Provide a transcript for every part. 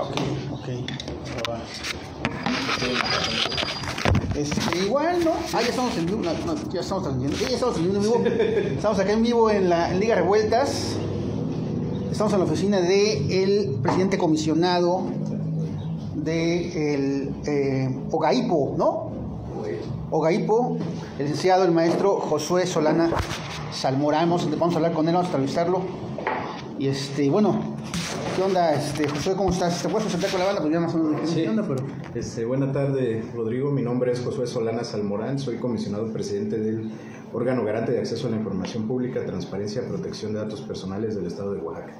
Ok, ok. Igual, ¿no? Ah, ya estamos en vivo. Ya estamos en vivo. Estamos acá en vivo en la Liga Revueltas. Estamos en la oficina del presidente comisionado de el eh, Ogaipo, ¿no? Ogaipo, el licenciado, el maestro Josué Solana Salmorán. Vamos, vamos a hablar con él, vamos a entrevistarlo. Y este, bueno, ¿qué onda, este, Josué? ¿Cómo estás? ¿Te puedes presentar con la banda? Pues ya más o menos Sí. qué onda, pero. Este, buena tarde, Rodrigo. Mi nombre es Josué Solana Salmorán. Soy comisionado presidente del órgano garante de acceso a la información pública, transparencia y protección de datos personales del Estado de Oaxaca.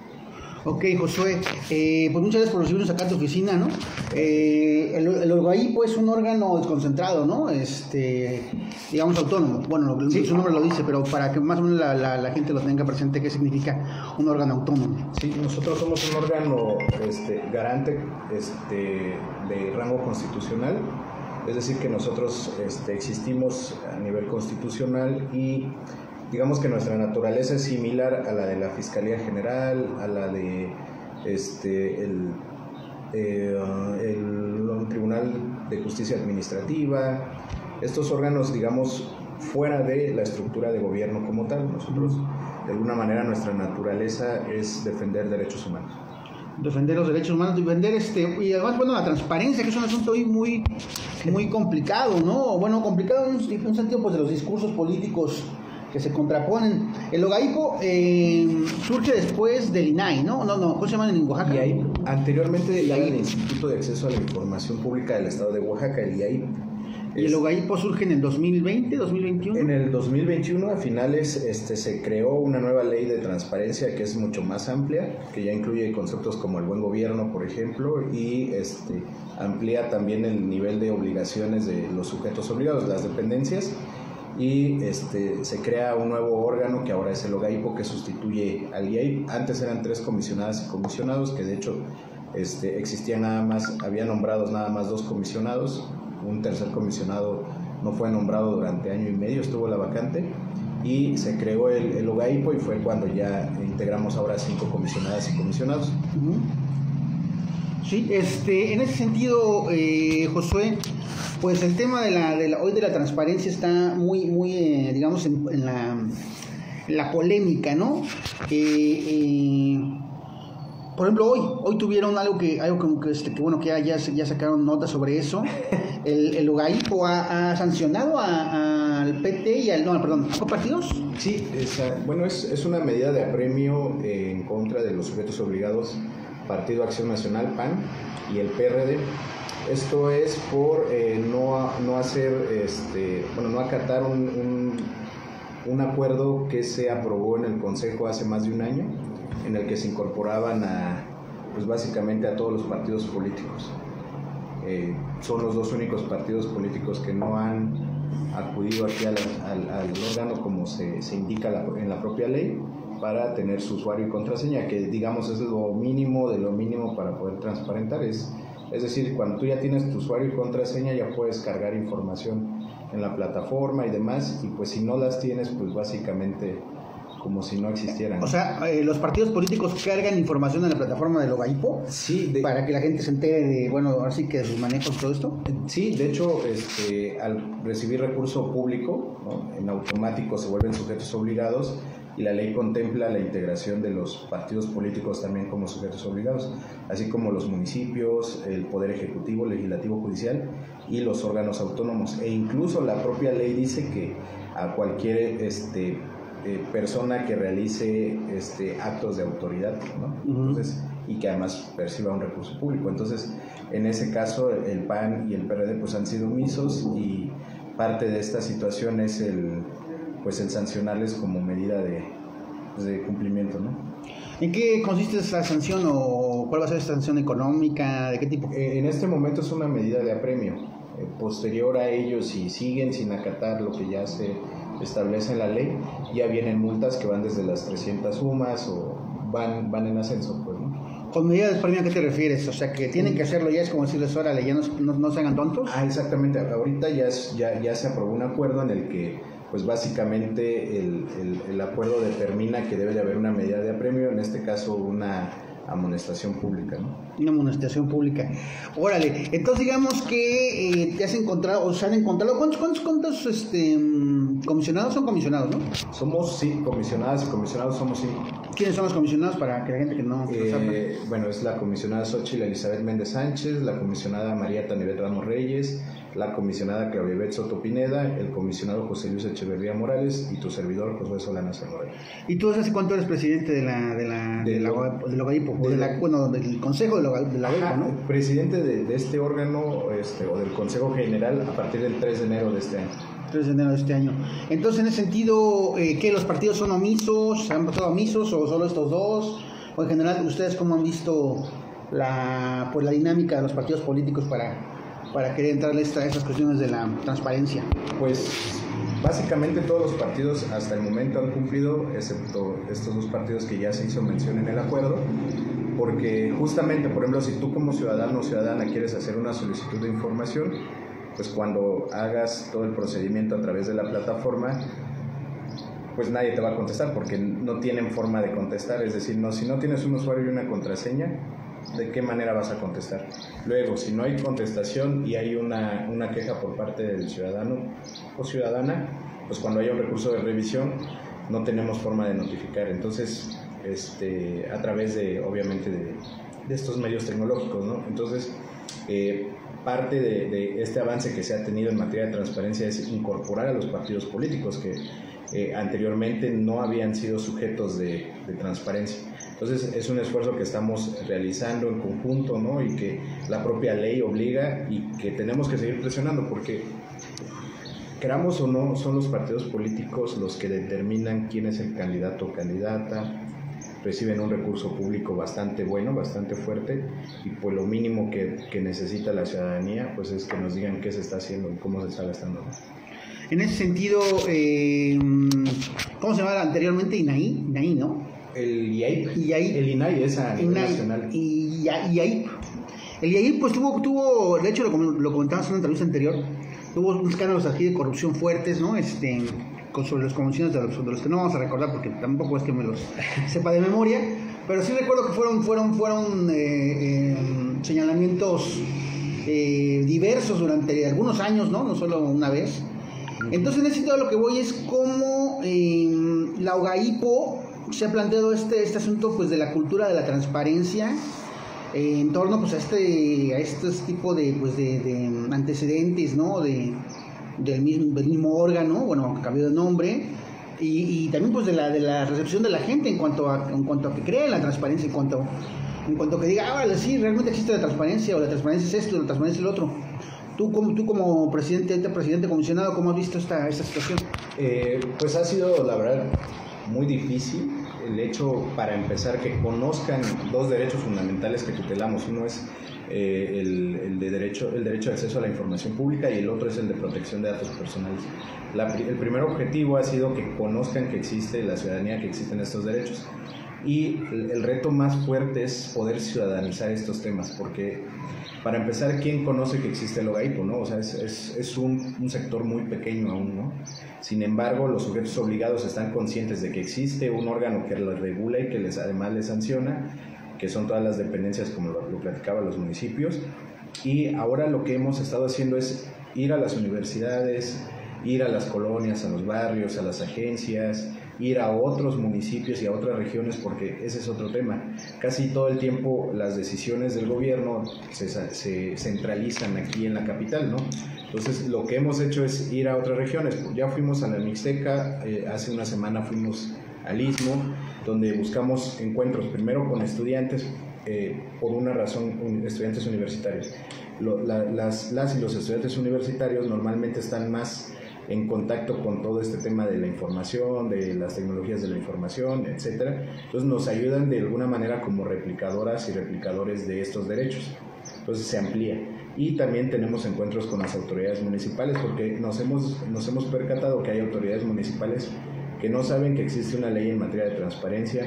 Ok, Josué, eh, pues muchas gracias por recibirnos acá a tu oficina, ¿no? Eh, el, el Orgaipo es un órgano desconcentrado, ¿no? Este, digamos autónomo. Bueno, Sí. su nombre lo dice, pero para que más o menos la, la- la gente lo tenga presente, ¿qué significa un órgano autónomo? Sí, nosotros somos un órgano este, garante este, de rango constitucional, es decir, que nosotros este, existimos a nivel constitucional y digamos que nuestra naturaleza es similar a la de la Fiscalía General, a la de este, el, eh, el Tribunal de Justicia Administrativa, estos órganos, digamos, fuera de la estructura de gobierno como tal. Nosotros, de alguna manera, nuestra naturaleza es defender derechos humanos. Defender los derechos humanos, defender este, y además, bueno, la transparencia, que es un asunto hoy muy, muy complicado, ¿no? Bueno, complicado en un, en un sentido pues de los discursos políticos que se contraponen. El Ogaipo eh, surge después del INAI, ¿no? No, no, ¿cómo se llama en Oaxaca? Y ahí, anteriormente era el Instituto de Acceso a la Información Pública del Estado de Oaxaca, el IAIP. Y el Ogaipo surge en el 2020, 2021. En el 2021, a finales, este, se creó una nueva ley de transparencia que es mucho más amplia, que ya incluye conceptos como el buen gobierno, por ejemplo, y este, amplía también el nivel de obligaciones de los sujetos obligados, las dependencias, y este, se crea un nuevo órgano que ahora es el OGAIPO que sustituye al IAIP. Antes eran tres comisionadas y comisionados, que de hecho este, existían nada más, había nombrados nada más dos comisionados, un tercer comisionado no fue nombrado durante año y medio, estuvo la vacante y se creó el, el OGAIPO y fue cuando ya integramos ahora cinco comisionadas y comisionados. Sí, este, en ese sentido, eh, Josué, pues el tema de la, de la- hoy de la transparencia está muy, muy, eh, digamos, en, en la, en la polémica, ¿no? Eh, por ejemplo, hoy, hoy tuvieron algo que, algo como que, este, que bueno, que ya, ya, ya sacaron notas sobre eso. El, el Ogaipo ha, ha sancionado a- al PT y al, no, perdón, ¿a partidos? Sí, esa- bueno, es, es una medida de apremio eh, en contra de los sujetos obligados Partido Acción Nacional, PAN, y el PRD. Esto es por eh, no, no hacer, este, bueno, no acatar un, un, acuerdo que se aprobó en el Consejo hace más de un año, en el que se incorporaban a, pues básicamente a todos los partidos políticos. Eh, son los dos únicos partidos políticos que no han acudido aquí al, órgano como se, se indica en la propia ley para tener su usuario y contraseña, que digamos es lo mínimo de lo mínimo para poder transparentar. Es, es decir, cuando tú ya tienes tu usuario y contraseña ya puedes cargar información en la plataforma y demás, y pues si no las tienes, pues básicamente como si no existieran. O sea, eh, los partidos políticos cargan información en la plataforma del Ogaipo sí, de, para que la gente se entere de, bueno, ahora sí que de sus manejos y todo esto. Sí, de hecho, este, al recibir recurso público, ¿no? en automático se vuelven sujetos obligados y la ley contempla la integración de los partidos políticos también como sujetos obligados, así como los municipios, el Poder Ejecutivo, Legislativo, Judicial y los órganos autónomos. E incluso la propia ley dice que a cualquier este, eh, persona que realice este, actos de autoridad, ¿no? Entonces, y que además perciba un recurso público. Entonces, en ese caso, el PAN y el PRD pues han sido omisos y parte de esta situación es el, pues, el sancionarles como medida de, pues, de cumplimiento, ¿no? ¿En qué consiste esa sanción o cuál va a ser esa sanción económica? ¿De qué tipo? Eh, En este momento es una medida de apremio. Eh, Posterior a ello, si siguen sin acatar lo que ya se establece en la ley, ya vienen multas que van desde las 300 sumas o van, van en ascenso, pues, ¿no? Con medida de premio, ¿a qué te refieres? O sea, que tienen que hacerlo ya, es como decirles, órale, ya no, no, no se hagan tontos. Ah, exactamente. Ahorita ya, es- ya, ya se aprobó un acuerdo en el que, pues básicamente el, el- el acuerdo determina que debe de haber una medida de apremio, en este caso una amonestación pública, ¿no? Una amonestación pública. Órale, entonces digamos que eh, te has encontrado, o se han encontrado, ¿cuántos, cuántos, cuántos este, mm, comisionados son comisionados, no? Somos, sí, comisionadas y comisionados somos sí. ¿Quiénes son los comisionados para que la gente que no eh, Bueno, es la comisionada Xochitl Elizabeth Méndez Sánchez, la comisionada María Tanibet Ramos Reyes, la comisionada Claudia Bet Soto Pineda, el comisionado José Luis Echeverría Morales y tu servidor José Solana Zamora. ¿Y tú hace cuánto eres presidente de la de la de, la, de la, bueno, del Consejo de la, de la ¿no? Presidente de, este órgano este, o del Consejo General a partir del 3 de enero de este año. 3 de enero de este año. Entonces, en ese sentido, eh, ¿qué? ¿Los partidos son omisos? ¿Se han votado omisos o solo estos dos? O en general, ¿ustedes cómo han visto la, pues, la dinámica de los partidos políticos para para querer entrarle a cuestiones de la transparencia? Pues básicamente todos los partidos hasta el momento han cumplido, excepto estos dos partidos que ya se hizo mención en el acuerdo, porque justamente, por ejemplo, si tú como ciudadano o ciudadana quieres hacer una solicitud de información, pues cuando hagas todo el procedimiento a través de la plataforma, pues nadie te va a contestar porque no tienen forma de contestar, es decir, no, si no tienes un usuario y una contraseña, de qué manera vas a contestar. Luego, si no hay contestación y hay una, una queja por parte del ciudadano o ciudadana, pues cuando haya un recurso de revisión no tenemos forma de notificar. Entonces, este, a través de, obviamente, de, estos medios tecnológicos, ¿no? Entonces, eh, parte de, de, este avance que se ha tenido en materia de transparencia es incorporar a los partidos políticos que eh, anteriormente no habían sido sujetos de, transparencia. Entonces es un esfuerzo que estamos realizando en conjunto, ¿no? Y que la propia ley obliga y que tenemos que seguir presionando porque queramos o no, son los partidos políticos los que determinan quién es el candidato o candidata, reciben un recurso público bastante bueno, bastante fuerte, y pues lo mínimo que, que, necesita la ciudadanía pues es que nos digan qué se está haciendo y cómo se está gastando. En ese sentido, eh, ¿cómo se llamaba anteriormente? INAI, INAI ¿no? El IAIP. El INAI es a nivel nacional. Y IAIP. El IAIP, pues tuvo, tuvo de hecho lo, lo comentábamos en una entrevista anterior, tuvo unos escándalos aquí de corrupción fuertes, ¿no? Este, con, sobre los convenciones de los, de los que no vamos a recordar porque tampoco es que me los sepa de memoria, pero sí recuerdo que fueron, fueron, fueron eh, eh, señalamientos eh, diversos durante algunos años, ¿no? No solo una vez. Entonces, en ese sentido, lo que voy es cómo la OGAIPO se ha planteado este, este asunto pues de la cultura de la transparencia eh, en torno pues a este a este tipo de pues de, antecedentes no de del mismo, del mismo órgano bueno cambió de nombre y, también pues de la de la recepción de la gente en cuanto a en cuanto a que cree en la transparencia en cuanto en cuanto a que diga ah sí realmente existe la transparencia o la transparencia es esto la transparencia es el otro Tú como, tú como presidente, presidente comisionado, ¿cómo has visto esta, situación? Eh, pues ha sido, la verdad, muy difícil el hecho, para empezar, que conozcan dos derechos fundamentales que tutelamos. Uno es eh, el, de derecho, el derecho de acceso a la información pública y el otro es el de protección de datos personales. el primer objetivo ha sido que conozcan que existe la ciudadanía, que existen estos derechos. Y el, reto más fuerte es poder ciudadanizar estos temas, porque para empezar, ¿quién conoce que existe el OGAIPO? ¿no? O sea, es, es, un, sector muy pequeño aún, ¿no? Sin embargo, los sujetos obligados están conscientes de que existe un órgano que les regula y que les, además les sanciona, que son todas las dependencias, como lo platicaba, los municipios. Y ahora lo que hemos estado haciendo es ir a las universidades, ir a las colonias, a los barrios, a las agencias, ir a otros municipios y a otras regiones porque ese es otro tema. Casi todo el tiempo las decisiones del gobierno se, se centralizan aquí en la capital, ¿no? Entonces lo que hemos hecho es ir a otras regiones. Ya fuimos a la Mixteca, eh, hace una semana fuimos al Istmo, donde buscamos encuentros primero con estudiantes, eh, por una razón, estudiantes universitarios. las, las y los estudiantes universitarios normalmente están más en contacto con todo este tema de la información, de las tecnologías de la información, etcétera. Entonces nos ayudan de alguna manera como replicadoras y replicadores de estos derechos. Entonces se amplía. Y también tenemos encuentros con las autoridades municipales porque nos hemos, nos hemos percatado que hay autoridades municipales que no saben que existe una ley en materia de transparencia,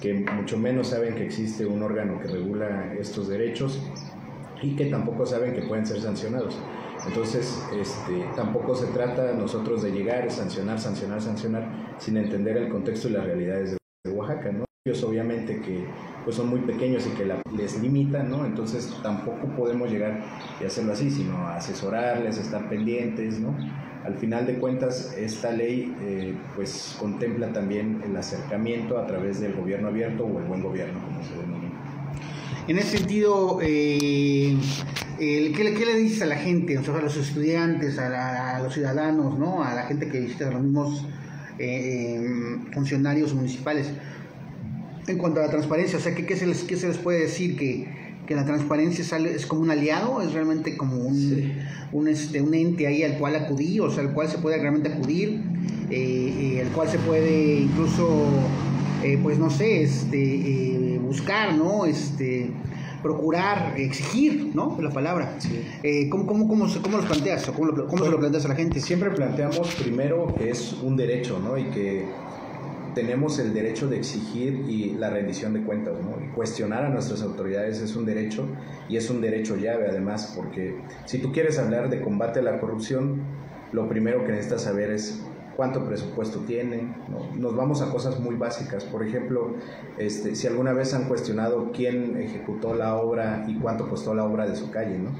que mucho menos saben que existe un órgano que regula estos derechos y que tampoco saben que pueden ser sancionados. Entonces, este, tampoco se trata nosotros de llegar, sancionar, sancionar, sancionar, sin entender el contexto y las realidades de Oaxaca, ¿no? obviamente que pues son muy pequeños y que les limitan, ¿no? Entonces tampoco podemos llegar y hacerlo así, sino asesorarles, estar pendientes, ¿no? Al final de cuentas, esta ley eh, pues contempla también el acercamiento a través del gobierno abierto o el buen gobierno, como se denomina. En ese sentido, eh, ¿qué, le dices a la gente, a los estudiantes, a, los ciudadanos, ¿no? a la gente que visita los mismos eh, funcionarios municipales? En cuanto a la transparencia, o sea, ¿qué, qué, se, les, qué se les puede decir? ¿Que, que la transparencia es, como un aliado? ¿Es realmente como un, un, este, un ente ahí al cual acudir, o sea, al cual se puede realmente acudir, eh, eh, al cual se puede incluso, eh, pues no sé, este, buscar, ¿no? Este, procurar, exigir, ¿no? La palabra. ¿cómo, cómo, cómo, cómo, los planteas? ¿Cómo, cómo se lo planteas a la gente? Siempre planteamos primero que es un derecho, ¿no? Y que tenemos el derecho de exigir y la rendición de cuentas, ¿no? Y cuestionar a nuestras autoridades es un derecho y es un derecho llave además, porque si tú quieres hablar de combate a la corrupción, lo primero que necesitas saber es cuánto presupuesto tiene, nos vamos a cosas muy básicas, por ejemplo, este, si alguna vez han cuestionado quién ejecutó la obra y cuánto costó la obra de su calle, ¿no?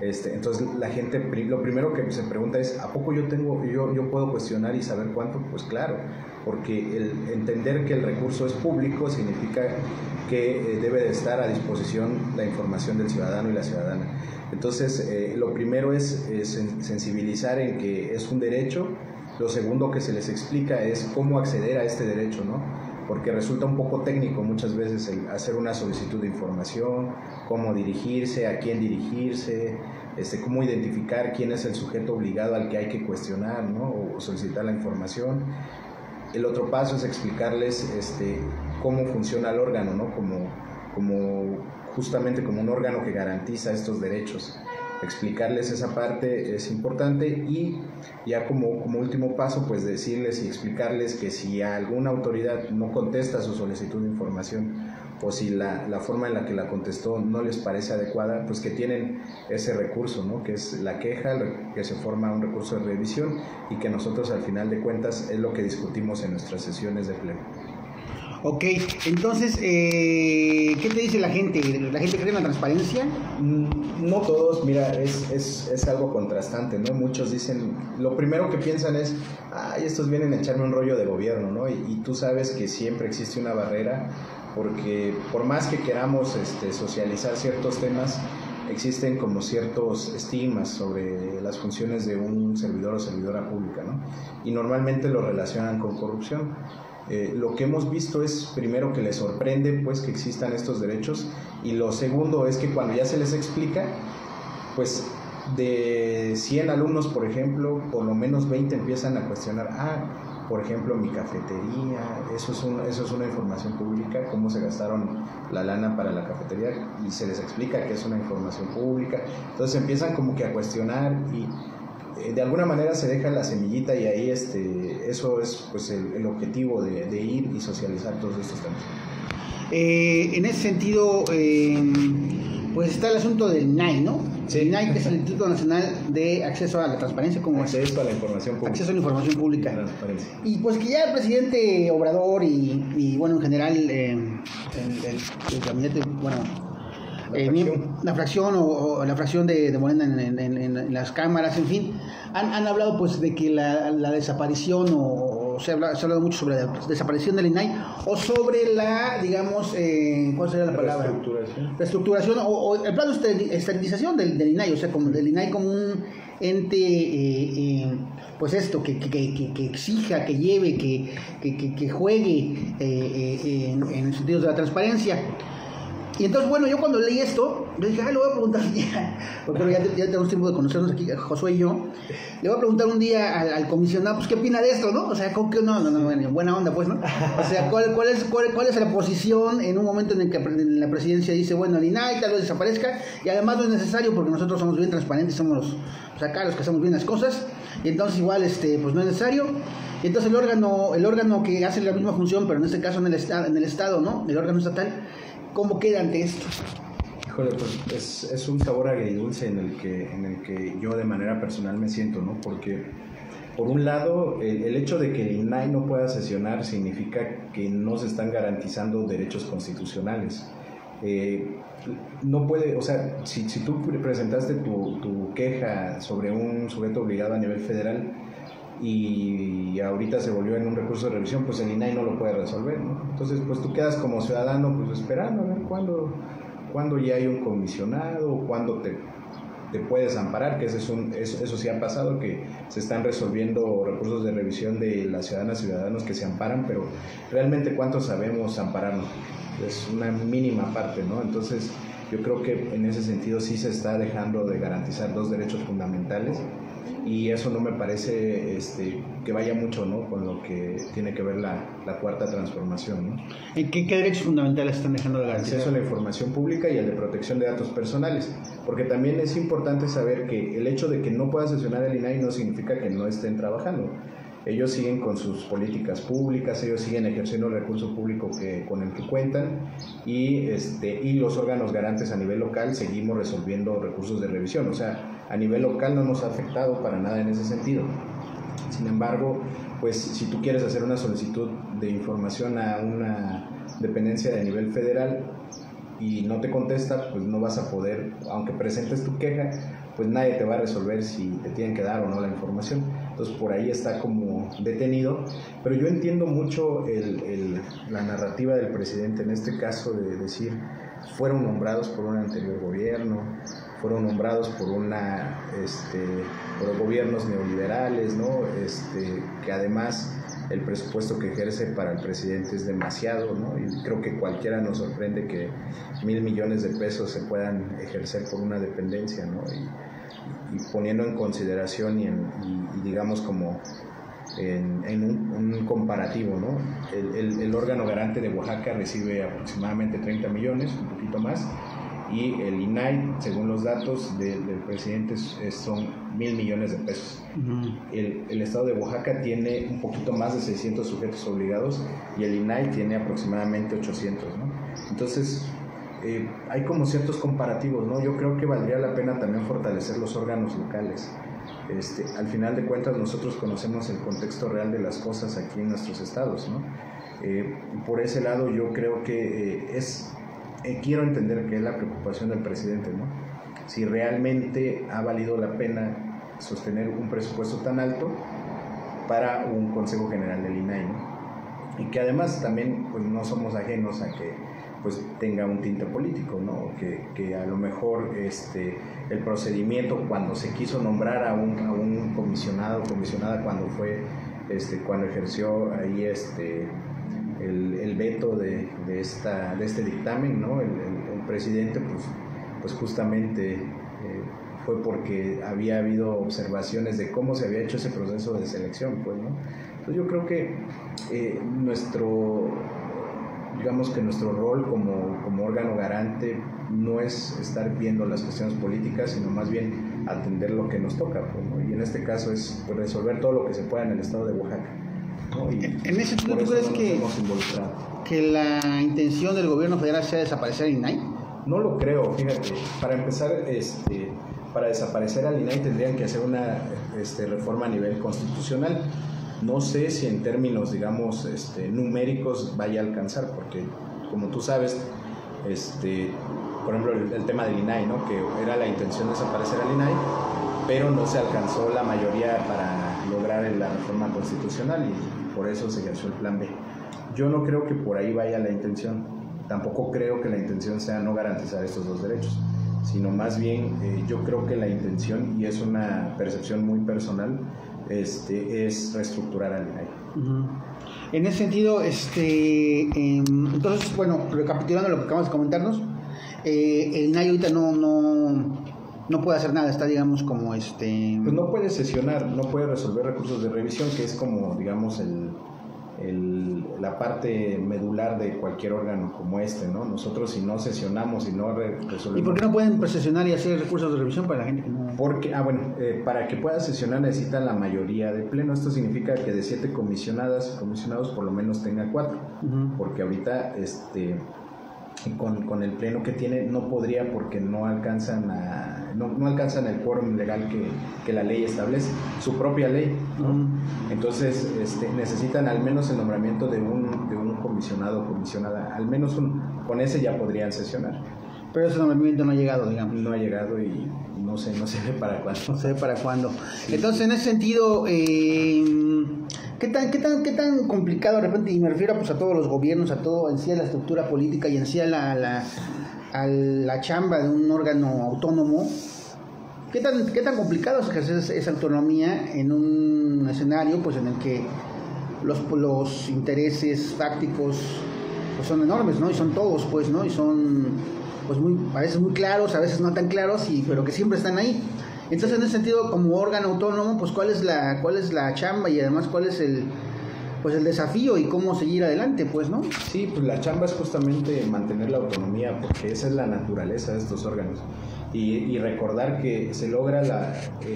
Este, entonces la gente, lo primero que se pregunta es, ¿a poco yo tengo, yo, yo puedo cuestionar y saber cuánto? Pues claro, porque el entender que el recurso es público significa que eh, debe de estar a disposición la información del ciudadano y la ciudadana. Entonces, eh, lo primero es, sensibilizar en que es un derecho, lo segundo que se les explica es cómo acceder a este derecho, ¿no? porque resulta un poco técnico muchas veces hacer una solicitud de información, cómo dirigirse, a quién dirigirse, este, cómo identificar quién es el sujeto obligado al que hay que cuestionar ¿no? o solicitar la información. El otro paso es explicarles este, cómo funciona el órgano, ¿no? como, como justamente como un órgano que garantiza estos derechos explicarles esa parte es importante y ya como, como último paso, pues decirles y explicarles que si alguna autoridad no contesta su solicitud de información o si la, la, forma en la que la contestó no les parece adecuada, pues que tienen ese recurso, ¿no? que es la queja, que se forma un recurso de revisión y que nosotros al final de cuentas es lo que discutimos en nuestras sesiones de pleno. Ok, entonces, eh, ¿qué te dice la gente? ¿La gente cree en la transparencia? Mm, no todos, mira, es, es, es, algo contrastante, ¿no? Muchos dicen, lo primero que piensan es, ay, estos vienen a echarme un rollo de gobierno, ¿no? Y, y tú sabes que siempre existe una barrera, porque por más que queramos este, socializar ciertos temas, existen como ciertos estigmas sobre las funciones de un servidor o servidora pública, ¿no? Y normalmente lo relacionan con corrupción. Eh, lo que hemos visto es primero que les sorprende pues que existan estos derechos y lo segundo es que cuando ya se les explica pues de 100 alumnos por ejemplo por lo menos 20 empiezan a cuestionar ah por ejemplo mi cafetería eso es eso es una información pública cómo se gastaron la lana para la cafetería y se les explica que es una información pública. Entonces empiezan como que a cuestionar y de alguna manera se deja la semillita y ahí este, eso es pues el, objetivo de, ir y socializar todos estos temas. Eh, en ese sentido, eh, pues está el asunto del INAI, ¿no? Sí. El INAI, que es el Instituto Nacional de Acceso a la Transparencia. como Acceso a la información pública. Acceso a la información pública. Y pues que ya el presidente Obrador y, bueno, en general, el, el, gabinete, bueno, la fracción, o, la fracción de, de Morena en, las cámaras, en fin, han, han hablado pues de que la, la desaparición o, se, ha hablado mucho sobre la desaparición del INAI o sobre la, digamos, eh, ¿cuál sería la palabra? Reestructuración. Reestructuración o, el plano de esterilización del, del, INAI, o sea, como del INAI como un ente, eh, eh, pues esto, que, que, que, que, exija, que lleve, que, que, juegue en, en el sentido de la transparencia. Y entonces, bueno, yo cuando leí esto, yo dije, ah, le voy a preguntar un día, porque ya, tenemos tiempo de conocernos aquí, Josué y yo, le voy a preguntar un día al, comisionado, pues, ¿qué opina de esto, no? O sea, ¿cómo que no? No, no, buena onda, pues, ¿no? O sea, ¿cuál, cuál, es, cuál, cuál es la posición en un momento en el que la presidencia dice, bueno, el INAI tal vez desaparezca, y además no es necesario porque nosotros somos bien transparentes, somos los, pues, acá los que hacemos bien las cosas, y entonces igual, este, pues no es necesario. Y entonces el órgano, el órgano que hace la misma función, pero en este caso en el, en el Estado, ¿no? El órgano estatal, ¿Cómo queda ante esto? Híjole, pues es, un sabor agridulce en el, que, en el que yo de manera personal me siento, ¿no? Porque por un lado, el, hecho de que el INAI no pueda sesionar significa que no se están garantizando derechos constitucionales. Eh, no puede, o sea, si, si tú presentaste tu, queja sobre un sujeto obligado a nivel federal y ahorita se volvió en un recurso de revisión, pues el INAI no lo puede resolver. Entonces, pues tú quedas como ciudadano, pues esperando a ver cuándo, cuándo ya hay un comisionado, cuándo te te puedes amparar, que eso, es un, eso, eso, sí ha pasado, que se están resolviendo recursos de revisión de las ciudadanas y ciudadanos que se amparan, pero realmente cuántos sabemos ampararnos, es una mínima parte, ¿no? Entonces yo creo que en ese sentido sí se está dejando de garantizar dos derechos fundamentales y eso no me parece este, que vaya mucho ¿no? con lo que tiene que ver la, la cuarta transformación. ¿no? ¿En qué, derechos fundamentales están dejando de garantizar? Acceso a la información pública y el de protección de datos personales, porque también es importante saber que el hecho de que no pueda sesionar el INAI no significa que no estén trabajando ellos siguen con sus políticas públicas, ellos siguen ejerciendo el recurso público que, con el que cuentan y, este, y los órganos garantes a nivel local seguimos resolviendo recursos de revisión. O sea, a nivel local no nos ha afectado para nada en ese sentido. Sin embargo, pues si tú quieres hacer una solicitud de información a una dependencia de nivel federal y no te contesta, pues no vas a poder, aunque presentes tu queja, pues nadie te va a resolver si te tienen que dar o no la información. Entonces por ahí está como detenido. Pero yo entiendo mucho el, la narrativa del presidente en este caso de decir, fueron nombrados por un anterior gobierno, fueron nombrados por una este, por gobiernos neoliberales, ¿no? Este, que además el presupuesto que ejerce para el presidente es demasiado, ¿no? Y creo que cualquiera nos sorprende que mil millones de pesos se puedan ejercer por una dependencia, ¿no? Y, poniendo en consideración y, digamos como en, un, comparativo, ¿no? El, el, órgano garante de Oaxaca recibe aproximadamente 30 millones, un poquito más, y el INAI, según los datos del presidente, son mil millones de pesos. el, el, estado de Oaxaca tiene un poquito más de 600 sujetos obligados y el INAI tiene aproximadamente 800. ¿no? Entonces, eh, hay como ciertos comparativos, ¿no? Yo creo que valdría la pena también fortalecer los órganos locales. Este, al final de cuentas nosotros conocemos el contexto real de las cosas aquí en nuestros estados, ¿no? Eh, por ese lado yo creo que eh, es eh, quiero entender que es la preocupación del presidente, ¿no? Si realmente ha valido la pena sostener un presupuesto tan alto para un Consejo General del INAI, ¿no? Y que además también pues, no somos ajenos a que pues tenga un tinte político, ¿no? Que, que a lo mejor este, el procedimiento cuando se quiso nombrar a un, a un comisionado, comisionada cuando fue, este, cuando ejerció ahí este, el, veto de, esta, de este dictamen, ¿no? El, presidente, pues, pues justamente eh, fue porque había habido observaciones de cómo se había hecho ese proceso de selección, pues. Entonces yo creo que eh, nuestro, digamos que nuestro rol como, órgano garante no es estar viendo las cuestiones políticas, sino más bien atender lo que nos toca, pues. Y en este caso es pues, resolver todo lo que se pueda en el estado de Oaxaca en ese sentido, ¿tú crees que, que la intención del gobierno federal sea desaparecer al INAI? No lo creo, fíjate. Para empezar, este, para desaparecer al INAI tendrían que hacer una este, reforma a nivel constitucional. No sé si en términos, digamos, este, numéricos vaya a alcanzar, porque como tú sabes, este, por ejemplo, el, tema del INAI, ¿no? que era la intención de desaparecer al INAI, pero no se alcanzó la mayoría para lograr la reforma constitucional y por eso se ejerció el plan B. Yo no creo que por ahí vaya la intención, tampoco creo que la intención sea no garantizar estos dos derechos, sino más bien eh, yo creo que la intención, y es una percepción muy personal, este, es reestructurar al INAI. En ese sentido, este, em, entonces, bueno, recapitulando lo que acabamos de comentarnos, eh, el INAI ahorita no, no, no puede hacer nada, está digamos como este... Pues no puede sesionar, no puede resolver recursos de revisión, que es como digamos el, el, la parte medular de cualquier órgano como este, ¿no? Nosotros si no sesionamos y no resolvemos... ¿Y por qué no pueden sesionar y hacer recursos de revisión para la gente que no...? Porque, ah, bueno, eh, para que pueda sesionar necesita la mayoría de pleno. Esto significa que de siete comisionadas, comisionados por lo menos tenga cuatro, porque ahorita este con, con, el pleno que tiene, no podría porque no alcanzan, a, no, no alcanzan el quórum legal que, que, la ley establece, su propia ley. Entonces este, necesitan al menos el nombramiento de un, de un comisionado o comisionada, al menos un, con ese ya podrían sesionar. Pero ese nombramiento no ha llegado, digamos. No ha llegado y no sé, no sé para cuándo. No sé para cuándo. Entonces, en ese sentido, eh, ¿qué, tan, qué, tan, ¿qué tan complicado de repente, y me refiero pues, a todos los gobiernos, a todo en sí a la estructura política y en sí a la, la, a la chamba de un órgano autónomo, ¿qué tan, qué tan complicado es ejercer esa autonomía en un escenario pues, en el que los, los intereses tácticos pues, son enormes, ¿no? Y son todos, pues, ¿no? Y son pues muy, a veces muy claros, a veces no tan claros, y, pero que siempre están ahí. Entonces, en ese sentido, como órgano autónomo, pues cuál es la, cuál es la chamba y además cuál es el pues el desafío y cómo seguir adelante, pues, ¿no? Sí, pues la chamba es justamente mantener la autonomía, porque esa es la naturaleza de estos órganos. Y, recordar que se logra, la,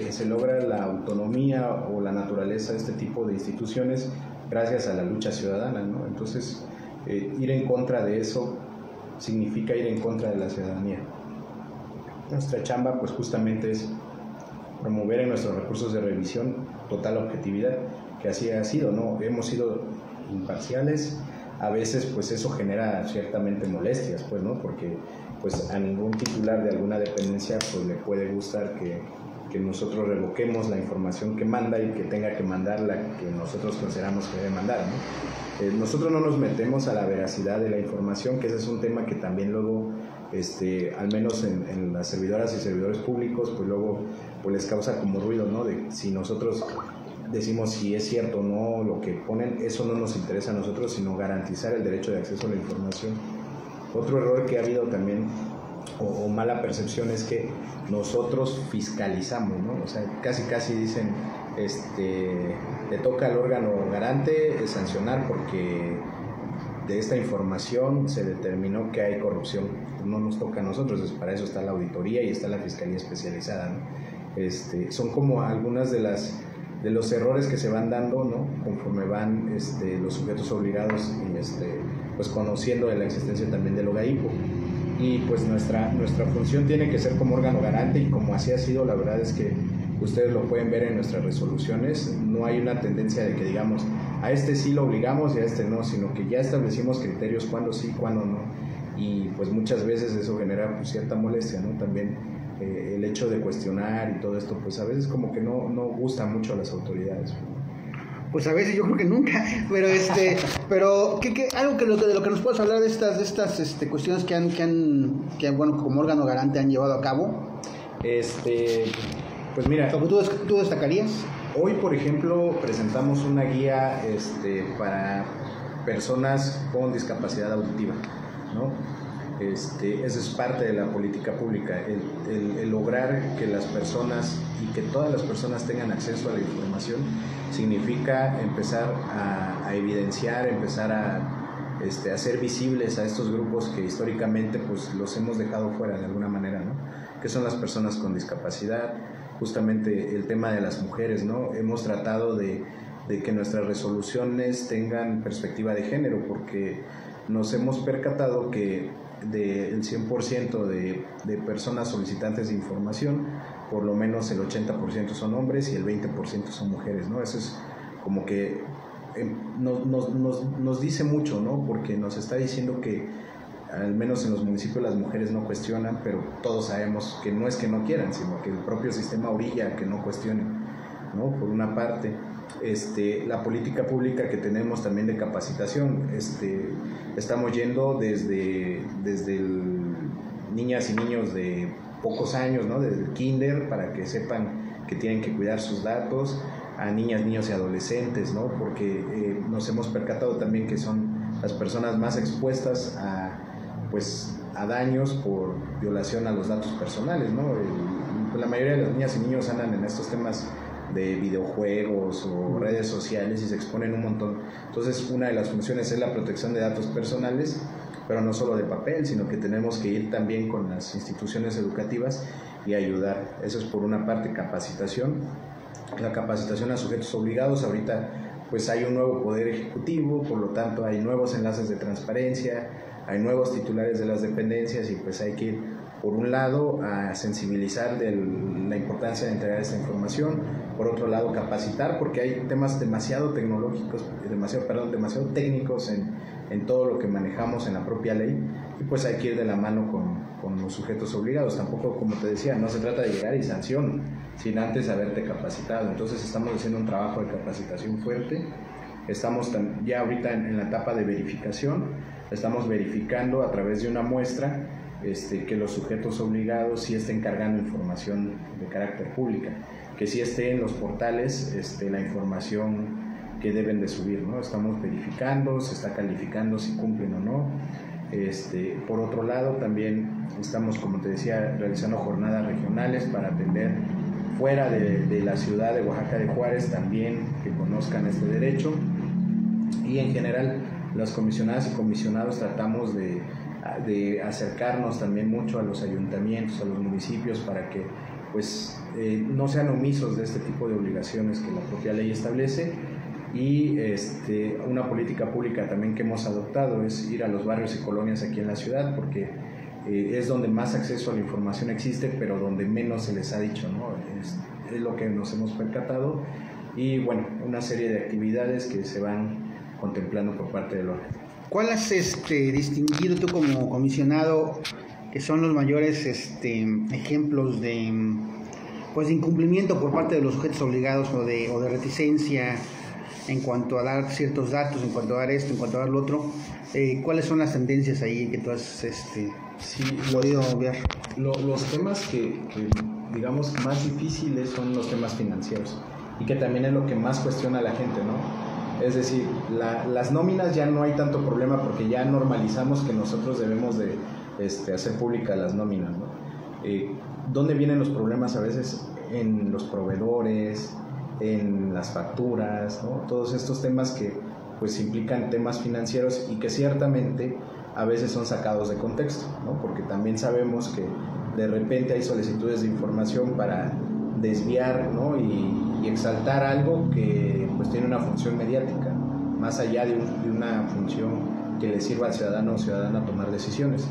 se logra la autonomía o la naturaleza de este tipo de instituciones gracias a la lucha ciudadana, ¿no? Entonces, eh, ir en contra de eso significa ir en contra de la ciudadanía. Nuestra chamba pues justamente es promover en nuestros recursos de revisión total objetividad, que así ha sido, ¿no? Hemos sido imparciales, a veces pues eso genera ciertamente molestias, pues, ¿no? Porque pues a ningún titular de alguna dependencia pues le puede gustar que, que nosotros revoquemos la información que manda y que tenga que mandar la que nosotros consideramos que debe mandar, ¿no? Eh, nosotros no nos metemos a la veracidad de la información, que ese es un tema que también luego, este, al menos en, las servidoras y servidores públicos, pues luego pues les causa como ruido, ¿no? De si nosotros decimos si es cierto o no lo que ponen, eso no nos interesa a nosotros, sino garantizar el derecho de acceso a la información. Otro error que ha habido también, o, o mala percepción, es que nosotros fiscalizamos, ¿no? O sea, casi casi dicen, este, le toca al órgano garante sancionar porque de esta información se determinó que hay corrupción. No nos toca a nosotros, para eso está la auditoría y está la fiscalía especializada. Este, son como algunas de las de los errores que se van dando, ¿no? Conforme van este, los sujetos obligados y este, pues conociendo de la existencia también del OGAIPO. Y pues nuestra, nuestra función tiene que ser como órgano garante y como así ha sido, la verdad es que ustedes lo pueden ver en nuestras resoluciones, no hay una tendencia de que digamos, a este sí lo obligamos y a este no, sino que ya establecimos criterios cuándo sí, cuándo no. Y pues muchas veces eso genera pues, cierta molestia, ¿no? También eh, el hecho de cuestionar y todo esto, pues a veces como que no, no gusta mucho a las autoridades. Pues a veces yo creo que nunca, pero este, pero ¿qué, qué, algo que, de lo que nos puedes hablar de estas, de estas este, cuestiones que han, que han, que bueno, como órgano garante han llevado a cabo. Este, pues mira. ¿Tú, tú destacarías? Hoy, por ejemplo, presentamos una guía este, para personas con discapacidad auditiva, ¿no? Este, eso es parte de la política pública, el, lograr que las personas y que todas las personas tengan acceso a la información significa empezar a, evidenciar, empezar a este, hacer visibles a estos grupos que históricamente pues, los hemos dejado fuera de alguna manera, ¿no? que son las personas con discapacidad, justamente el tema de las mujeres, ¿no? Hemos tratado de, que nuestras resoluciones tengan perspectiva de género, porque nos hemos percatado que del 100% de, de, personas solicitantes de información, por lo menos el 80% son hombres y el 20% son mujeres, ¿no? Eso es como que eh, nos, nos, nos, dice mucho, ¿no? Porque nos está diciendo que al menos en los municipios las mujeres no cuestionan, pero todos sabemos que no es que no quieran, sino que el propio sistema orilla que no cuestionen, ¿no? Por una parte, este, la política pública que tenemos también de capacitación, este, estamos yendo desde, desde niñas y niños de pocos años, ¿no? Desde el kinder, para que sepan que tienen que cuidar sus datos, a niñas, niños y adolescentes, ¿no? Porque eh, nos hemos percatado también que son las personas más expuestas a pues a daños por violación a los datos personales, ¿no? Pues, la mayoría de las niñas y niños andan en estos temas de videojuegos o redes sociales y se exponen un montón. Entonces, una de las funciones es la protección de datos personales, pero no solo de papel, sino que tenemos que ir también con las instituciones educativas y ayudar. Eso es por una parte capacitación, la capacitación a sujetos obligados. Ahorita pues hay un nuevo poder ejecutivo, por lo tanto hay nuevos enlaces de transparencia, hay nuevos titulares de las dependencias y pues hay que ir, por un lado, a sensibilizar de la importancia de entregar esta información, por otro lado, capacitar, porque hay temas demasiado tecnológicos, demasiado, perdón, demasiado técnicos en, en todo lo que manejamos en la propia ley y pues hay que ir de la mano con, con los sujetos obligados. Tampoco, como te decía, no se trata de llegar y sanción sin antes haberte capacitado. Entonces estamos haciendo un trabajo de capacitación fuerte. Estamos ya ahorita en, la etapa de verificación. Estamos verificando a través de una muestra este, que los sujetos obligados sí estén cargando información de carácter pública, que sí esté en los portales este, la información que deben de subir, ¿no? Estamos verificando, se está calificando si cumplen o no. Este, por otro lado, también estamos, como te decía, realizando jornadas regionales para atender fuera de, la ciudad de Oaxaca de Juárez también que conozcan este derecho. Y en general, las comisionadas y comisionados tratamos de, acercarnos también mucho a los ayuntamientos, a los municipios, para que pues eh, no sean omisos de este tipo de obligaciones que la propia ley establece y este, una política pública también que hemos adoptado es ir a los barrios y colonias aquí en la ciudad porque eh, es donde más acceso a la información existe pero donde menos se les ha dicho, ¿no? es, lo que nos hemos percatado y bueno, una serie de actividades que se van contemplando por parte del órgano. ¿Cuál has este, distinguido tú como comisionado que son los mayores este, ejemplos de, pues, de incumplimiento por parte de los sujetos obligados o de, o de reticencia en cuanto a dar ciertos datos, en cuanto a dar esto, en cuanto a dar lo otro. Eh, ¿Cuáles son las tendencias ahí que tú has este, sí, podido ver? los temas que, digamos, más difíciles son los temas financieros y que también es lo que más cuestiona a la gente, ¿no? Es decir, las nóminas ya no hay tanto problema porque ya normalizamos que nosotros debemos de este, hacer públicas las nóminas, ¿no? Eh, ¿Dónde vienen los problemas a veces? En los proveedores, en las facturas, todos estos temas que pues implican temas financieros y que ciertamente a veces son sacados de contexto, porque también sabemos que de repente hay solicitudes de información para desviar y, exaltar algo que pues tiene una función mediática, más allá de, una función que le sirva al ciudadano o ciudadana a tomar decisiones.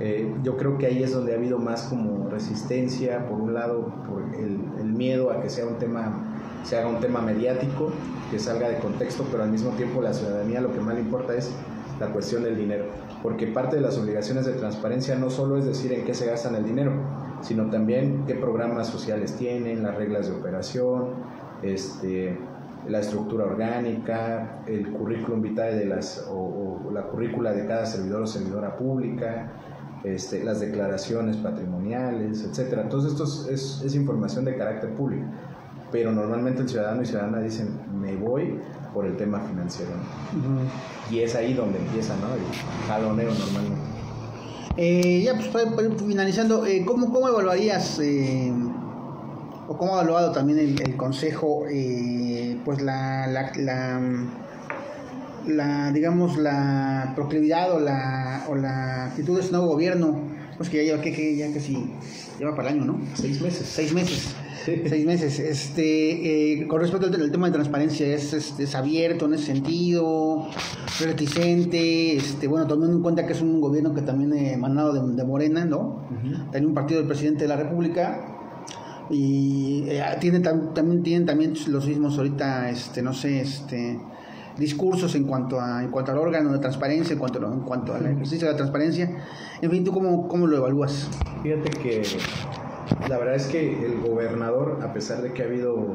Eh, yo creo que ahí es donde ha habido más como resistencia, por un lado, por el, el miedo a que sea un tema se haga un tema mediático, que salga de contexto, pero al mismo tiempo la ciudadanía lo que más le importa es la cuestión del dinero, porque parte de las obligaciones de transparencia no solo es decir en qué se gastan el dinero, sino también qué programas sociales tienen, las reglas de operación, este, la estructura orgánica, el currículum vitae de las, o, la currícula de cada servidor o servidora pública, este, las declaraciones patrimoniales, etc. Entonces esto es, es información de carácter público pero normalmente el ciudadano y ciudadana dicen, me voy por el tema financiero. Y es ahí donde empieza, ¿no? El jaloneo normalmente. Eh, ya, pues para, finalizando, eh, ¿cómo, ¿cómo, evaluarías, eh, o cómo ha evaluado también el, Consejo, eh, pues la, la, la, la, digamos, la proclividad o la, o la actitud de este nuevo gobierno? Pues que ya lleva, que, que ya casi, lleva para el año, ¿no? Seis meses. Seis meses seis meses. Este, eh, con respecto al tema de transparencia, es, es, abierto en ese sentido, reticente, este, bueno, tomando en cuenta que es un gobierno que también es emanado de, Morena, ¿no? Tiene un partido del presidente de la República y eh, tiene, también tienen también los mismos ahorita, este, no sé, este discursos en cuanto a en cuanto al órgano de transparencia, en cuanto a, en cuanto al ejercicio de la transparencia. En fin, ¿tú cómo, cómo lo evalúas? Fíjate que la verdad es que el gobernador, a pesar de que ha habido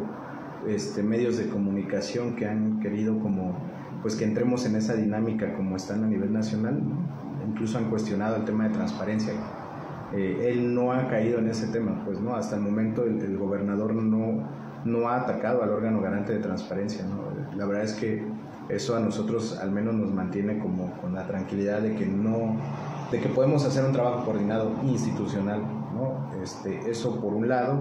este, medios de comunicación que han querido como pues que entremos en esa dinámica como están a nivel nacional, incluso han cuestionado el tema de transparencia. Eh, él no ha caído en ese tema, pues no, hasta el momento el, gobernador no, no ha atacado al órgano garante de transparencia. La verdad es que eso a nosotros al menos nos mantiene como con la tranquilidad de que no, de que podemos hacer un trabajo coordinado institucional este, eso por un lado.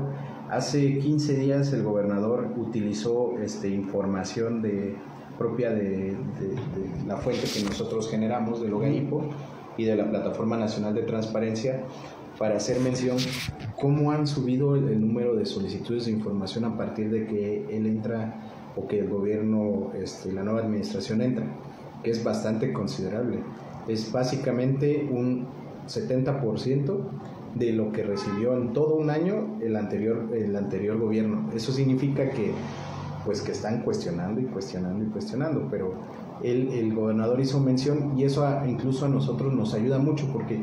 Hace 15 días el gobernador utilizó este, información propia de, la fuente que nosotros generamos, del OGAIPO y de la Plataforma Nacional de Transparencia, para hacer mención cómo han subido el, número de solicitudes de información a partir de que él entra o que el gobierno, este, la nueva administración entra, que es bastante considerable. es básicamente un 70% de lo que recibió en todo un año el anterior, el anterior gobierno. Eso significa que, pues, que están cuestionando y cuestionando y cuestionando, pero el, el gobernador hizo mención y eso incluso a nosotros nos ayuda mucho porque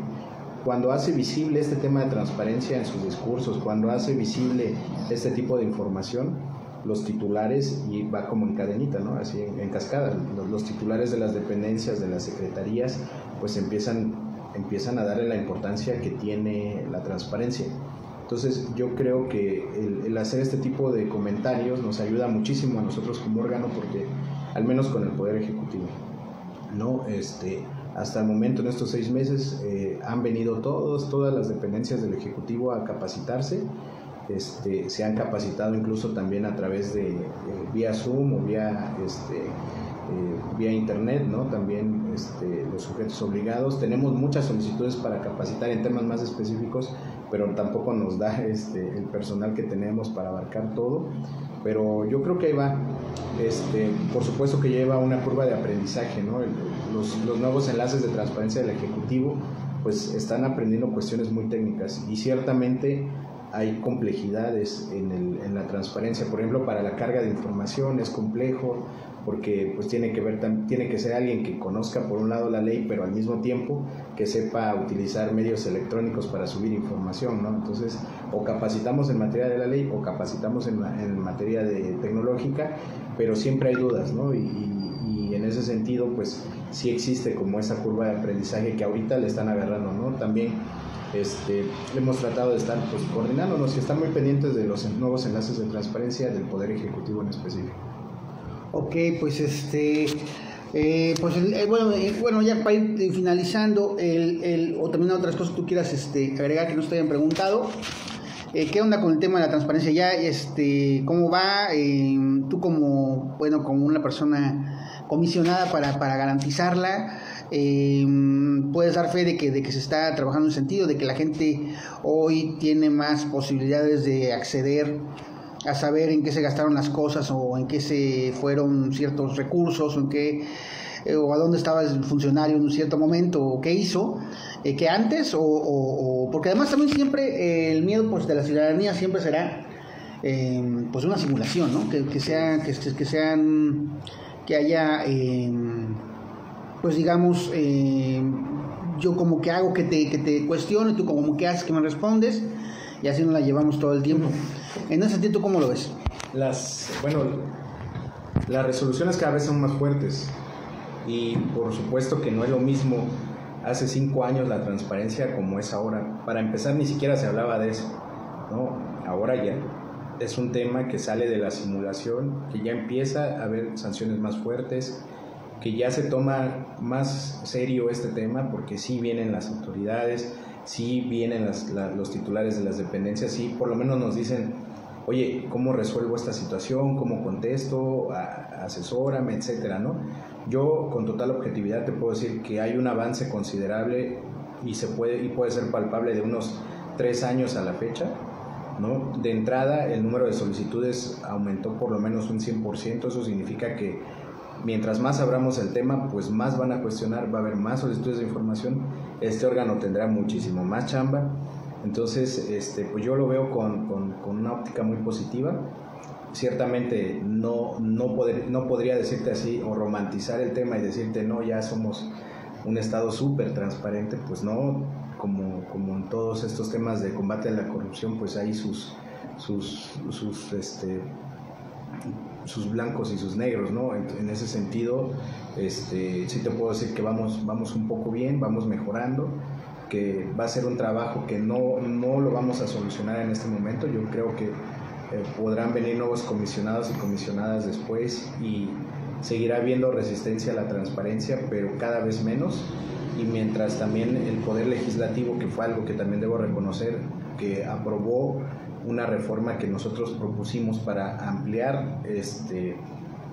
cuando hace visible este tema de transparencia en sus discursos, cuando hace visible este tipo de información, los titulares, y va como en cadenita, ¿no? Así en, cascada, los, titulares de las dependencias, de las secretarías, pues empiezan, empiezan a darle la importancia que tiene la transparencia. Entonces yo creo que el, hacer este tipo de comentarios nos ayuda muchísimo a nosotros como órgano porque al menos con el Poder Ejecutivo, ¿no? Este, hasta el momento en estos seis meses eh, han venido todos, todas las dependencias del Ejecutivo a capacitarse este, se han capacitado incluso también a través de eh, vía Zoom o vía, este, eh, vía Internet, ¿no? También este, los sujetos obligados. Tenemos muchas solicitudes para capacitar en temas más específicos, pero tampoco nos da este, el personal que tenemos para abarcar todo. Pero yo creo que ahí va. Este, por supuesto que lleva una curva de aprendizaje, ¿no? los, los nuevos enlaces de transparencia del Ejecutivo pues están aprendiendo cuestiones muy técnicas y ciertamente hay complejidades en, el, en, la transparencia. Por ejemplo, para la carga de información es complejo porque pues tiene que ver tiene que ser alguien que conozca por un lado la ley, pero al mismo tiempo que sepa utilizar medios electrónicos para subir información, ¿no? Entonces, o capacitamos en materia de la ley o capacitamos en, en materia de tecnológica, pero siempre hay dudas, ¿no? Y, en ese sentido, pues sí existe como esa curva de aprendizaje que ahorita le están agarrando, ¿no? También este, hemos tratado de estar pues, coordinándonos y estar muy pendientes de los nuevos enlaces de transparencia del Poder Ejecutivo en específico. Ok, pues este... Eh, pues eh, bueno, eh, bueno, ya para ir finalizando, el, el, o también otras cosas que tú quieras este, agregar que no te hayan preguntado. ¿Qué onda con el tema de la transparencia ya? Este, ¿Cómo va? tú como, bueno, como una persona comisionada para, para garantizarla, eh, puedes dar fe de que, de que se está trabajando en sentido, de que la gente hoy tiene más posibilidades de acceder a saber en qué se gastaron las cosas o en qué se fueron ciertos recursos o en qué eh, o a dónde estaba el funcionario en un cierto momento o qué hizo eh, que antes o, o, porque además también siempre el miedo pues de la ciudadanía siempre será pues una simulación no que, que sea que, que sean que haya pues digamos, eh, yo como que hago que te, que te cuestione, tú como que haces que me respondes, y así nos la llevamos todo el tiempo. En ese sentido, ¿tú cómo lo ves? Las, bueno, las resoluciones cada vez son más fuertes, y por supuesto que no es lo mismo hace cinco años la transparencia como es ahora. Para empezar, ni siquiera se hablaba de eso, ¿no? Ahora ya es un tema que sale de la simulación, que ya empieza a haber sanciones más fuertes, que ya se toma más serio este tema porque sí vienen las autoridades, sí vienen los titulares de las dependencias, sí por lo menos nos dicen, oye, ¿cómo resuelvo esta situación? ¿Cómo contesto? Asesórame, etcétera, ¿no? Yo con total objetividad te puedo decir que hay un avance considerable y, se puede, y puede ser palpable de unos tres años a la fecha. ¿no? De entrada, el número de solicitudes aumentó por lo menos un 100%, eso significa que mientras más abramos el tema, pues más van a cuestionar, va a haber más solicitudes de información, este órgano tendrá muchísimo más chamba. Entonces, este, pues yo lo veo con, con, una óptica muy positiva. Ciertamente no, no, poder, no podría decirte así o romantizar el tema y decirte, no, ya somos un Estado súper transparente, pues no, como, como en todos estos temas de combate a la corrupción, pues hay sus, sus, sus este, sus blancos y sus negros, ¿no? En, ese sentido, este, sí te puedo decir que vamos, vamos un poco bien, vamos mejorando, que va a ser un trabajo que no, no lo vamos a solucionar en este momento. Yo creo que eh, podrán venir nuevos comisionados y comisionadas después y seguirá habiendo resistencia a la transparencia, pero cada vez menos. Y mientras también el Poder Legislativo, que fue algo que también debo reconocer, que aprobó una reforma que nosotros propusimos para ampliar este,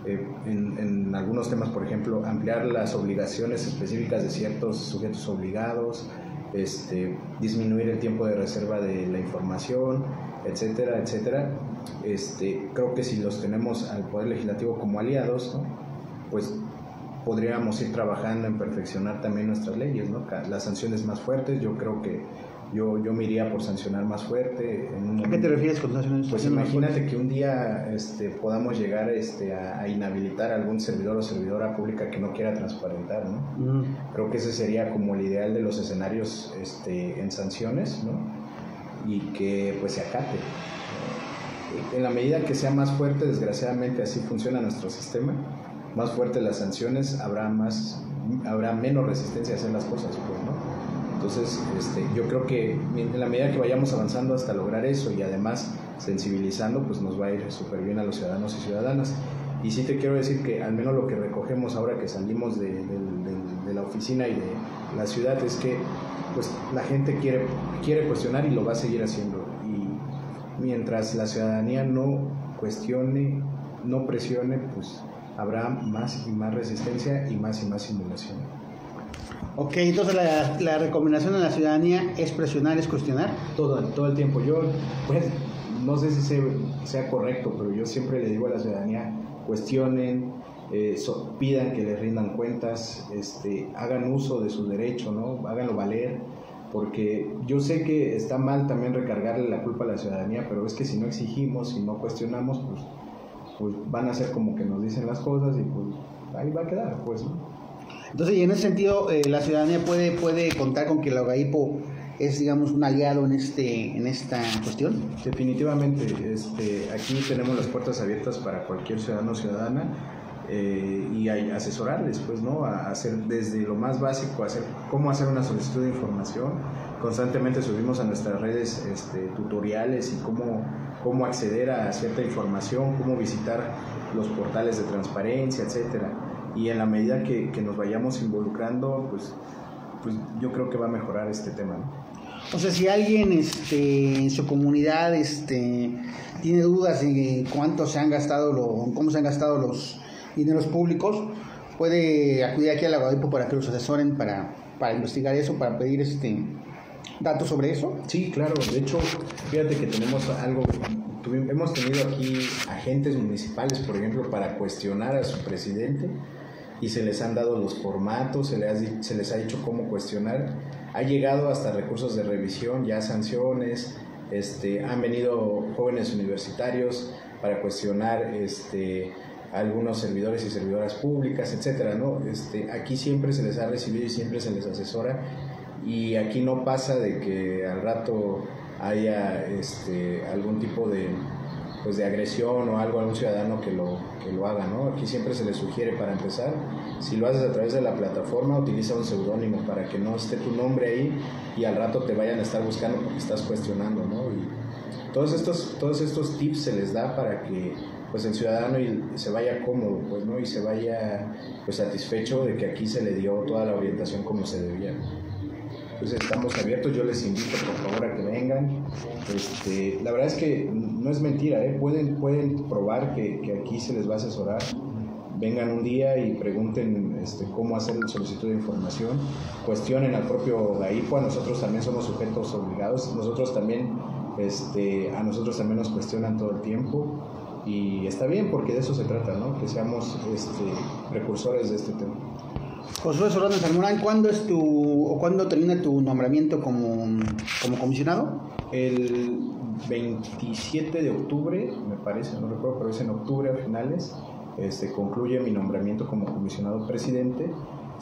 eh, en, algunos temas, por ejemplo, ampliar las obligaciones específicas de ciertos sujetos obligados, este, disminuir el tiempo de reserva de la información, etcétera, etcétera. Este, creo que si los tenemos al Poder Legislativo como aliados, pues podríamos ir trabajando en perfeccionar también nuestras leyes, ¿no? Las sanciones más fuertes, yo creo que yo, yo me iría por sancionar más fuerte. ¿A qué te refieres con sanciones Pues imagínate que un día este, podamos llegar este, a, inhabilitar a algún servidor o servidora pública que no quiera transparentar, ¿no? Creo que ese sería como el ideal de los escenarios este, en sanciones, ¿no? Y que pues se acate. En la medida que sea más fuerte, desgraciadamente así funciona nuestro sistema, más fuertes las sanciones, habrá, más, habrá menos resistencia a hacer las cosas, pues, ¿no? Entonces, este, yo creo que en la medida que vayamos avanzando hasta lograr eso y además sensibilizando, pues nos va a ir súper bien a los ciudadanos y ciudadanas. Y sí te quiero decir que al menos lo que recogemos ahora que salimos de, la oficina y de la ciudad es que pues la gente quiere cuestionar y lo va a seguir haciendo. Y mientras la ciudadanía no cuestione, no presione, pues habrá más y más resistencia y más y más simulación. Ok, entonces la, recomendación a la ciudadanía es presionar, es cuestionar. Todo, todo el tiempo. Yo, pues, no sé si sea, correcto, pero yo siempre le digo a la ciudadanía, cuestionen, eh, pidan que les rindan cuentas, este, hagan uso de su derecho, ¿no? Háganlo valer, porque yo sé que está mal también recargarle la culpa a la ciudadanía, pero es que si no exigimos, si no cuestionamos, pues, pues van a ser como que nos dicen las cosas y pues ahí va a quedar, pues, ¿no? Entonces, y en ese sentido, eh, la ciudadanía puede, puede contar con que la OGAIPO es, digamos, un aliado en, este, en esta cuestión. Definitivamente, este, aquí tenemos las puertas abiertas para cualquier ciudadano o ciudadana eh, y asesorarles, pues, ¿no? A hacer desde lo más básico, hacer cómo hacer una solicitud de información. Constantemente subimos a nuestras redes este, tutoriales y cómo, cómo acceder a cierta información, cómo visitar los portales de transparencia, etcétera y en la medida que, que nos vayamos involucrando, pues, pues yo creo que va a mejorar este tema. O sea, si alguien este, en su comunidad este, tiene dudas de cuánto se han gastado, lo, cómo se han gastado los dineros públicos, puede acudir aquí a la Guadalupe para que los asesoren para, para investigar eso, para pedir este datos sobre eso. Sí, claro. De hecho, fíjate que tenemos algo hemos tenido aquí agentes municipales, por ejemplo, para cuestionar a su presidente y se les han dado los formatos, se les, ha, se les ha dicho cómo cuestionar. Ha llegado hasta recursos de revisión, ya sanciones, este, han venido jóvenes universitarios para cuestionar este, algunos servidores y servidoras públicas, etcétera, ¿no? Este, aquí siempre se les ha recibido y siempre se les asesora y aquí no pasa de que al rato haya este, algún tipo de pues de agresión o algo a un ciudadano que lo, que lo haga, ¿no? Aquí siempre se le sugiere para empezar, si lo haces a través de la plataforma, utiliza un seudónimo para que no esté tu nombre ahí y al rato te vayan a estar buscando porque estás cuestionando, ¿no? Y todos estos, todos estos tips se les da para que pues el ciudadano se vaya cómodo, pues, ¿no? Y se vaya pues satisfecho de que aquí se le dio toda la orientación como se debía. Entonces estamos abiertos, yo les invito por favor a que vengan. Este, la verdad es que no es mentira, ¿eh? pueden, pueden probar que, aquí se les va a asesorar. Vengan un día y pregunten este, cómo hacer el solicitud de información, cuestionen al propio GAIPO, nosotros también somos sujetos obligados, nosotros también, este, a nosotros también nos cuestionan todo el tiempo y está bien porque de eso se trata, ¿no? que seamos este, precursores de este tema. Josué Solano Salmorán, ¿cuándo es tu o cuándo termina tu nombramiento como, como comisionado? El 27 de octubre, me parece, no recuerdo, pero es en octubre a finales, este, concluye mi nombramiento como comisionado presidente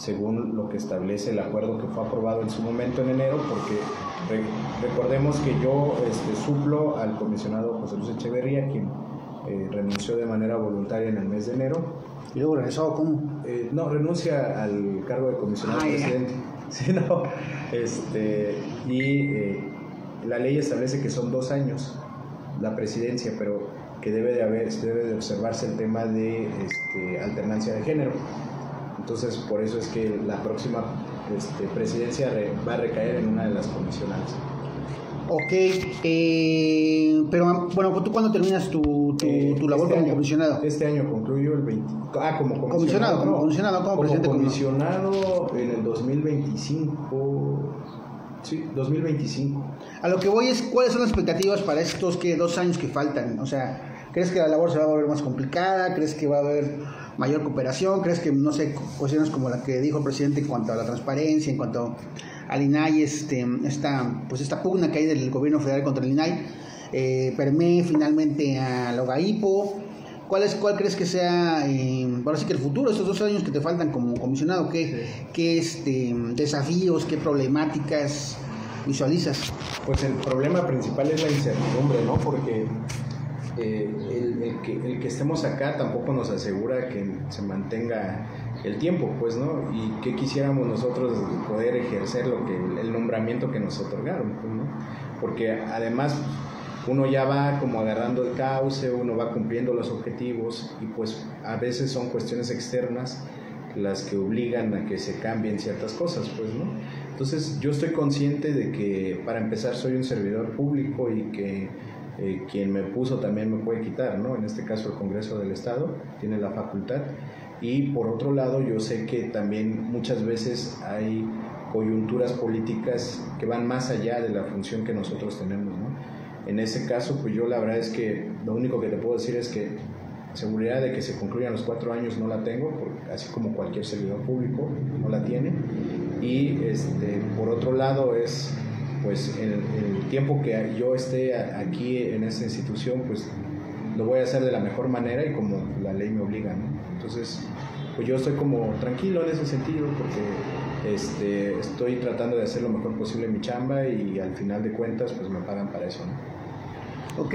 según lo que establece el acuerdo que fue aprobado en su momento en enero, porque recordemos que yo este, suplo al comisionado José Luis Echeverría, quien eh, renunció de manera voluntaria en el mes de enero. ¿Y luego regresó cómo? Eh, no, renuncia al cargo de comisionado ah, presidente. Sí, no, este, y eh, la ley establece que son dos años la presidencia, pero que debe de haber, debe de observarse el tema de este, alternancia de género. Entonces, por eso es que la próxima este, presidencia va a recaer en una de las comisionadas. Ok, eh, pero bueno, ¿tú cuándo terminas tu, tu, eh, labor este como comisionado? Este año concluyo el 20. Ah, como comisionado. como comisionado, como, como presidente comisionado en el 2025. Sí, 2025. A lo que voy es, ¿cuáles son las expectativas para estos que dos años que faltan? O sea, ¿crees que la labor se va a volver más complicada? ¿Crees que va a haber mayor cooperación? ¿Crees que, no sé, cuestiones como la que dijo el presidente en cuanto a la transparencia, en cuanto al INAI, este, esta, pues esta pugna que hay del gobierno federal contra el INAI, eh, permee finalmente a Logaipo? ¿Cuál, es, ¿Cuál crees que sea, eh, ahora sí que el futuro, estos dos años que te faltan como comisionado? ¿Qué, qué este, desafíos, qué problemáticas visualizas? Pues el problema principal es la incertidumbre, ¿no? Porque eh, el, que, el, que, estemos acá tampoco nos asegura que se mantenga el tiempo, pues, ¿no? Y que quisiéramos nosotros poder ejercer lo que el nombramiento que nos otorgaron, pues, ¿no? Porque además uno ya va como agarrando el cauce, uno va cumpliendo los objetivos y pues a veces son cuestiones externas las que obligan a que se cambien ciertas cosas, pues, ¿no? Entonces yo estoy consciente de que para empezar soy un servidor público y que eh, quien me puso también me puede quitar, ¿no? En este caso el Congreso del Estado tiene la facultad. Y por otro lado, yo sé que también muchas veces hay coyunturas políticas que van más allá de la función que nosotros tenemos, ¿no? En ese caso, pues yo la verdad es que lo único que te puedo decir es que seguridad de que se concluyan los cuatro años no la tengo, así como cualquier servidor público no la tiene. Y este, por otro lado es pues el, el, tiempo que yo esté aquí en esta institución, pues lo voy a hacer de la mejor manera y como la ley me obliga, ¿no? Entonces, pues yo estoy como tranquilo en ese sentido porque este, estoy tratando de hacer lo mejor posible mi chamba y al final de cuentas, pues me pagan para eso, ¿no? Ok,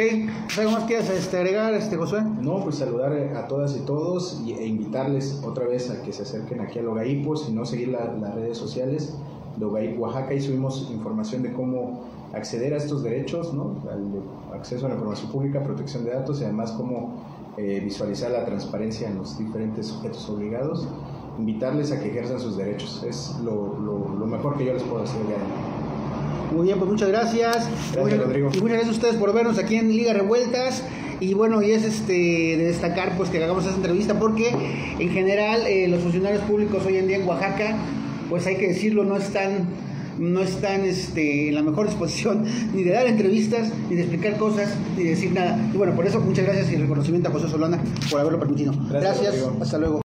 ¿algo más quieres este, agregar, este, Josué? No, pues saludar a todas y todos y, e invitarles otra vez a que se acerquen aquí a Logaipos y no seguir las redes sociales de Oaxaca y subimos información de cómo acceder a estos derechos, ¿no? Al acceso a la información pública, protección de datos y además cómo eh, visualizar la transparencia en los diferentes sujetos obligados. Invitarles a que ejerzan sus derechos. Es lo, lo, mejor que yo les puedo hacer Muy bien, pues muchas gracias. Gracias, Rodrigo. Y muchas gracias a ustedes por vernos aquí en Liga Revueltas. Y bueno, y es este de destacar pues que hagamos esta entrevista porque en general eh, los funcionarios públicos hoy en día en Oaxaca pues hay que decirlo, no están, no están este, en la mejor disposición ni de dar entrevistas, ni de explicar cosas, ni de decir nada. Y bueno, por eso muchas gracias y reconocimiento a José Solana por haberlo permitido. Gracias, gracias hasta luego.